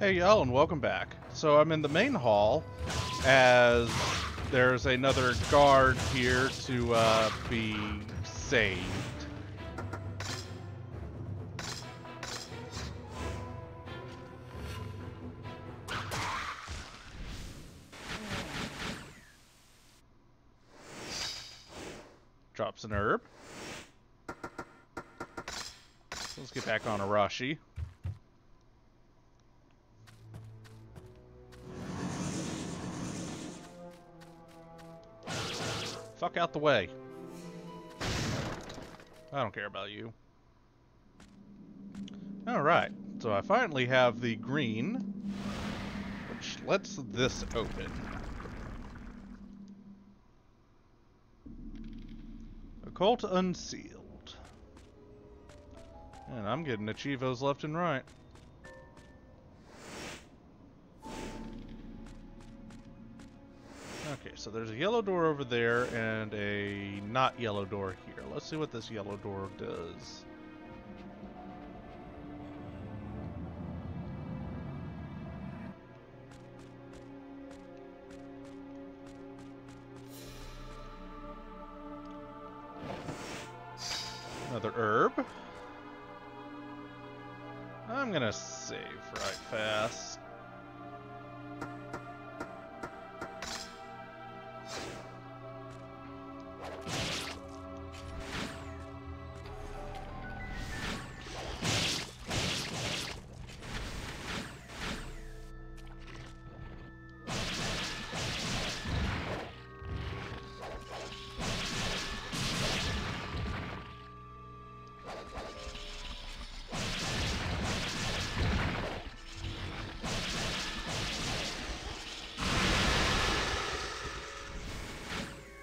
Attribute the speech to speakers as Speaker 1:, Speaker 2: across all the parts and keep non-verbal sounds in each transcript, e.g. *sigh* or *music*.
Speaker 1: Hey y'all and welcome back. So I'm in the main hall as there's another guard here to uh, be saved. Drops an herb. Let's get back on Arashi. Fuck out the way. I don't care about you. Alright, so I finally have the green, which lets this open. Occult Unsealed. And I'm getting achievos left and right. So there's a yellow door over there and a not yellow door here. Let's see what this yellow door does.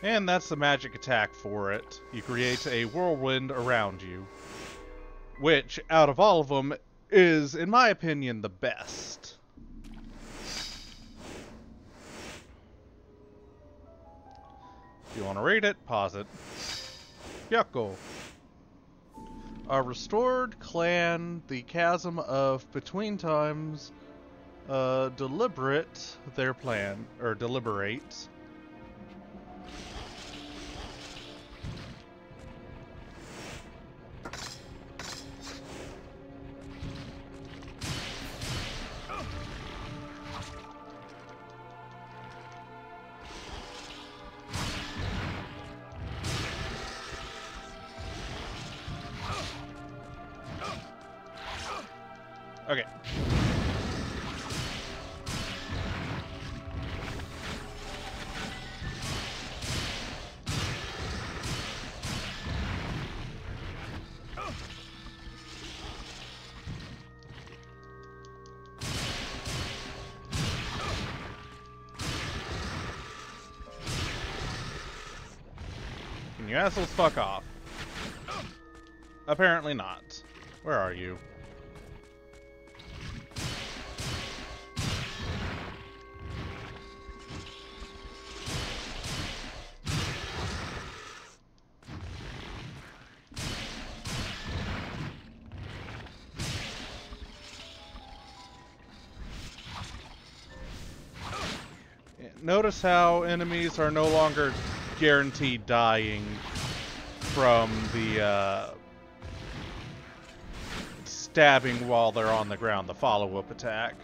Speaker 1: And that's the magic attack for it. You create a whirlwind around you. Which, out of all of them, is, in my opinion, the best. If you want to read it, pause it. Yucko. A restored clan, the chasm of between times, uh, deliberate their plan, or deliberate Okay. Can you assholes fuck off? Apparently not. Where are you? Notice how enemies are no longer guaranteed dying from the uh, stabbing while they're on the ground, the follow-up attack.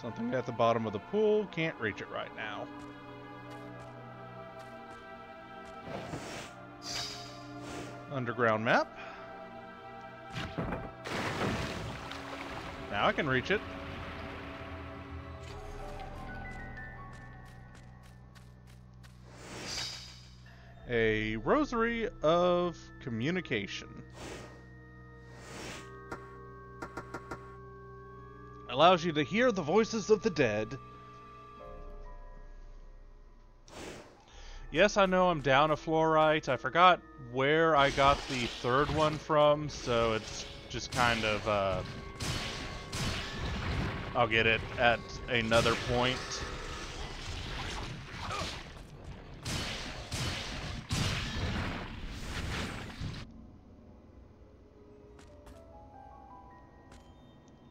Speaker 1: Something at the bottom of the pool, can't reach it right now. Underground map. Now I can reach it. A rosary of communication. Allows you to hear the voices of the dead Yes, I know I'm down a fluorite. I forgot where I got the third one from, so it's just kind of, uh, I'll get it at another point.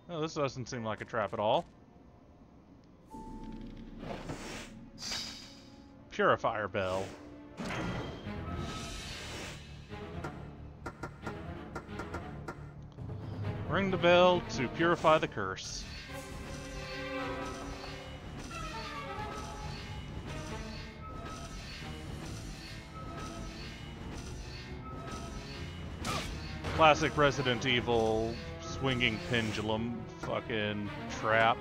Speaker 1: Oh, this doesn't seem like a trap at all. Purifier bell. Ring the bell to purify the curse. Classic Resident Evil swinging pendulum fucking trap.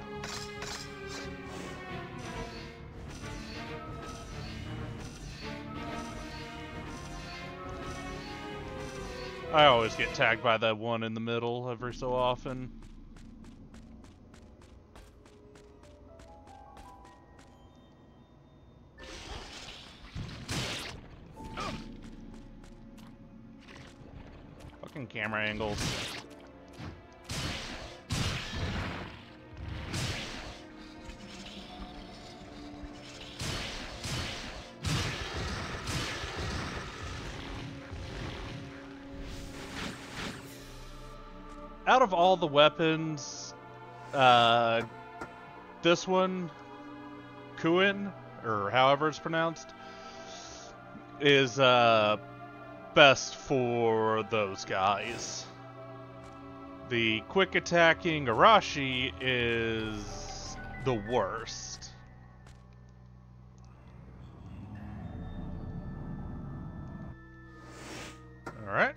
Speaker 1: I always get tagged by that one in the middle every so often. Fucking camera angles. Out of all the weapons, uh, this one, Kuin, or however it's pronounced, is uh, best for those guys. The quick attacking Arashi is the worst. Alright.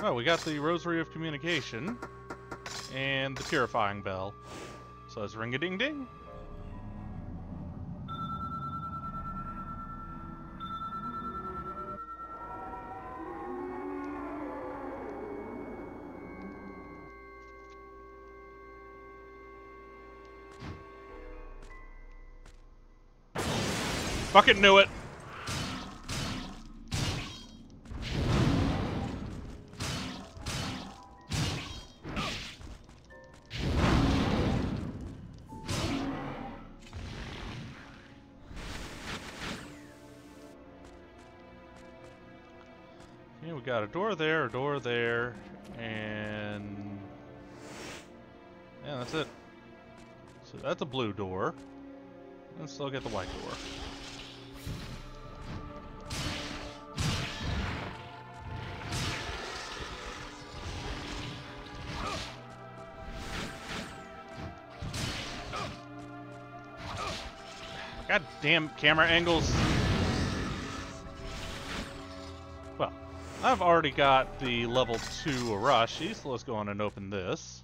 Speaker 1: Well, we got the Rosary of Communication and the Purifying Bell. So it's ring-a-ding-ding. Fucking knew it. Yeah, we got a door there, a door there, and yeah, that's it. So that's a blue door. Let's still get the white door. God damn camera angles. I've already got the level 2 Arashi, so let's go on and open this.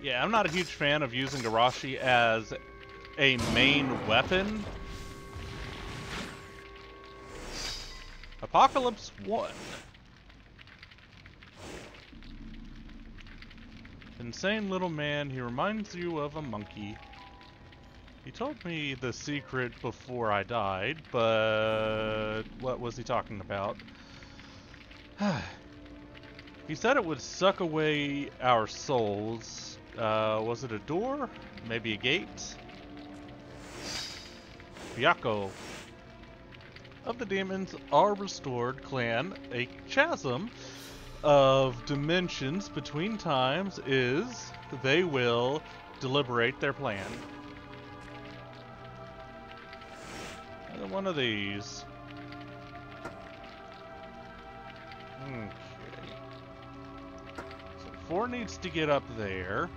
Speaker 1: Yeah, I'm not a huge fan of using Arashi as a main weapon. Apocalypse 1. Insane little man, he reminds you of a monkey. He told me the secret before I died, but what was he talking about? *sighs* he said it would suck away our souls. Uh, was it a door? Maybe a gate? Byakko. Of the demons are restored clan, a chasm of dimensions between times is they will deliberate their plan. Another one of these. Okay. So four needs to get up there.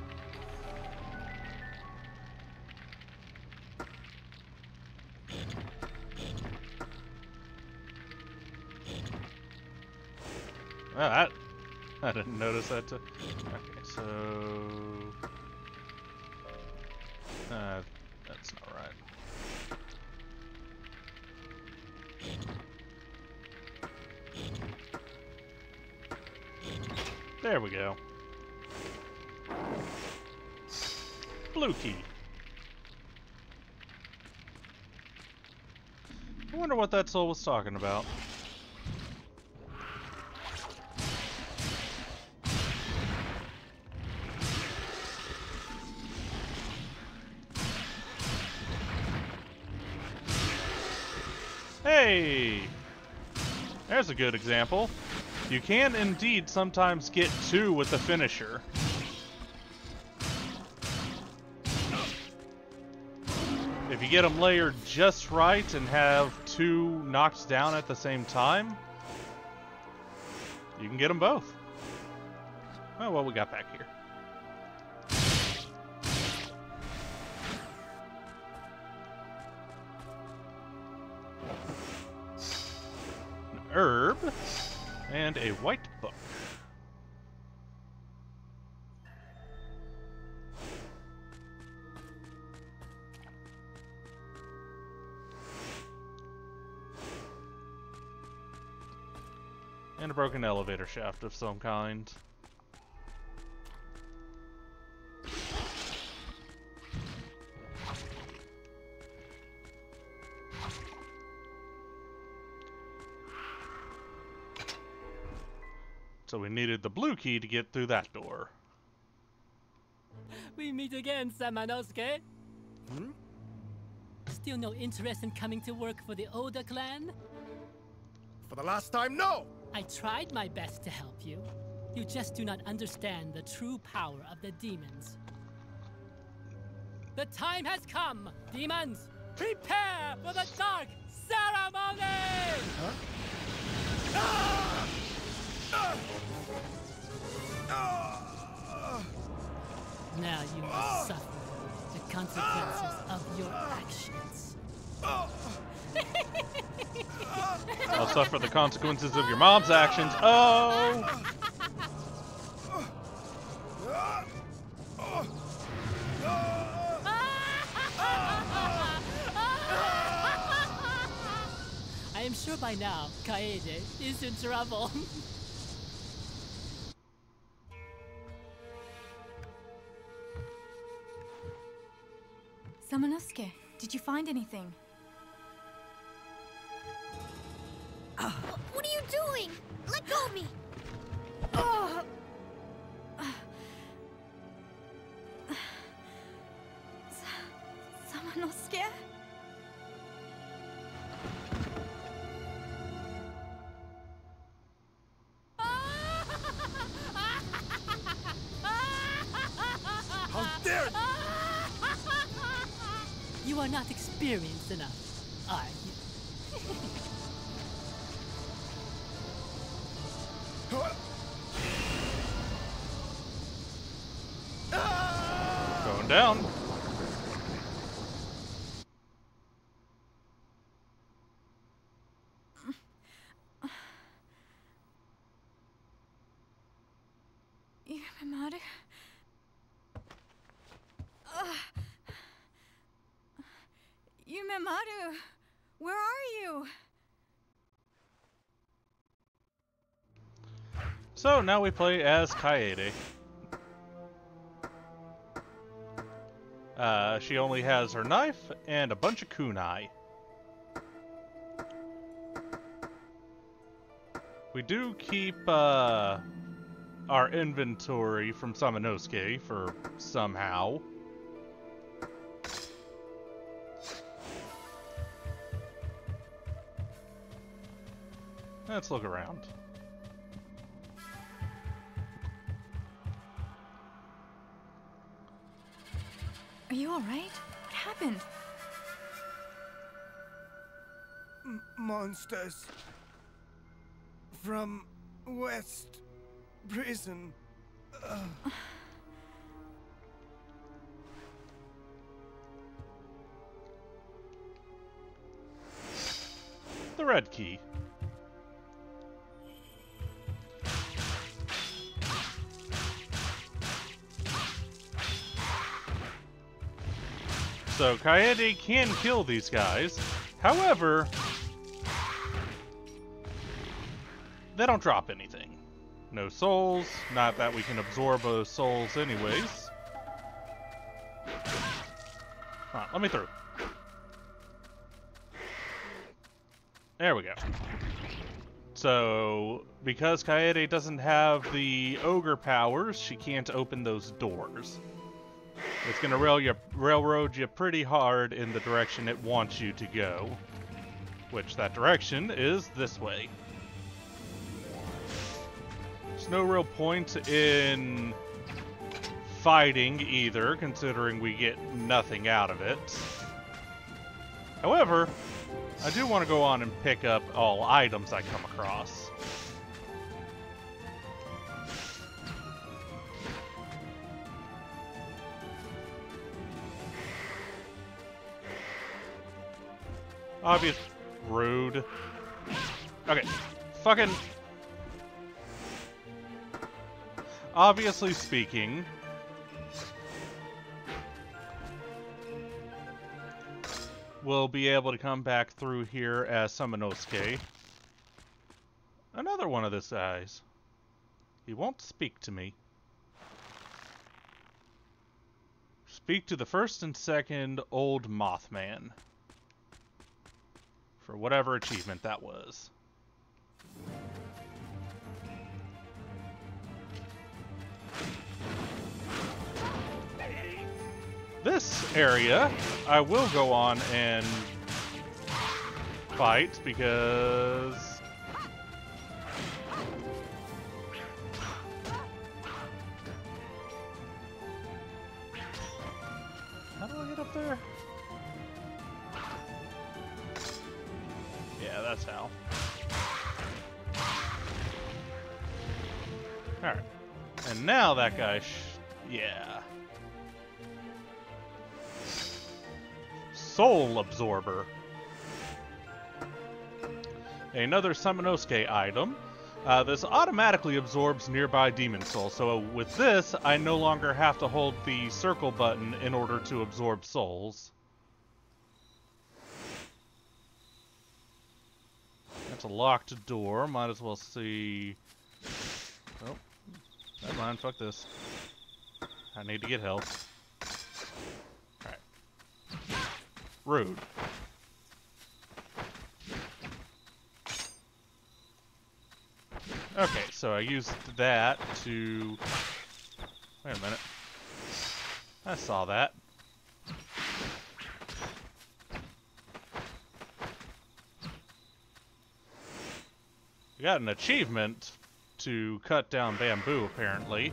Speaker 1: Well, that, I didn't notice that. Too. Okay, so... Uh, that's not right. There we go. Blue key. I wonder what that soul was talking about. There's a good example. You can indeed sometimes get two with the finisher. If you get them layered just right and have two knocked down at the same time, you can get them both. Well, what we got back here? Herb and a white book. And a broken elevator shaft of some kind. Needed the blue key to get through that door.
Speaker 2: We meet again, Samanosuke.
Speaker 3: Hmm?
Speaker 2: Still no interest in coming to work for the Oda clan?
Speaker 3: For the last time, no!
Speaker 2: I tried my best to help you. You just do not understand the true power of the demons. The time has come, demons! Prepare for the dark ceremony! Now you must suffer the consequences of your actions.
Speaker 1: I'll suffer the consequences of your mom's actions. Oh!
Speaker 2: I am sure by now, Kaede is in trouble. *laughs*
Speaker 4: did you find anything?
Speaker 5: Ah, what are you doing? Let go of me!
Speaker 4: Oh. Samanosuke?
Speaker 3: How
Speaker 2: experienced enough,
Speaker 4: Yumemaru, where are you?
Speaker 1: So now we play as Kaede. Uh, she only has her knife and a bunch of kunai. We do keep uh, our inventory from Samanosuke for somehow. Let's look around.
Speaker 4: Are you alright? What happened?
Speaker 3: M- monsters. From West Prison. Ugh. *sighs*
Speaker 1: The red key. So Kaede can kill these guys. However, they don't drop anything. No souls, not that we can absorb those souls anyways. Come on, let me through. There we go. So, because Kaede doesn't have the ogre powers, she can't open those doors. It's gonna rail you, railroad you pretty hard in the direction it wants you to go. which that direction is this way. There's no real point in fighting either, considering we get nothing out of it. However, I do want to go on and pick up all items I come across. Obvious. Rude. Okay. Fucking. Obviously speaking. We'll be able to come back through here as Samanosuke. Another one of this guy's. He won't speak to me. Speak to the first and second old Mothman for whatever achievement that was. This area, I will go on and fight because How do I get up there? That's how. Alright. And now that guy sh yeah. Soul Absorber. Another Samanosuke item. Uh, this automatically absorbs nearby demon souls, so with this, I no longer have to hold the circle button in order to absorb souls. That's a locked door. Might as well see. Oh, never mind. Fuck this. I need to get help. Alright. Rude. Okay, so I used that to... Wait a minute. I saw that. We got an achievement to cut down bamboo, apparently.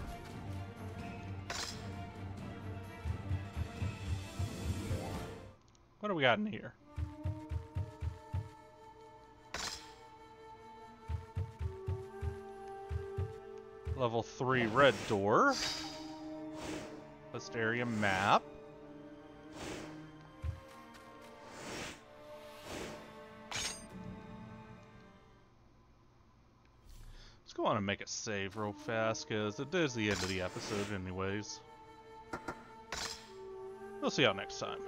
Speaker 1: What do we got in here? Level 3 red door. List area map. And make a save real fast, because it is the end of the episode anyways. We'll see y'all next time.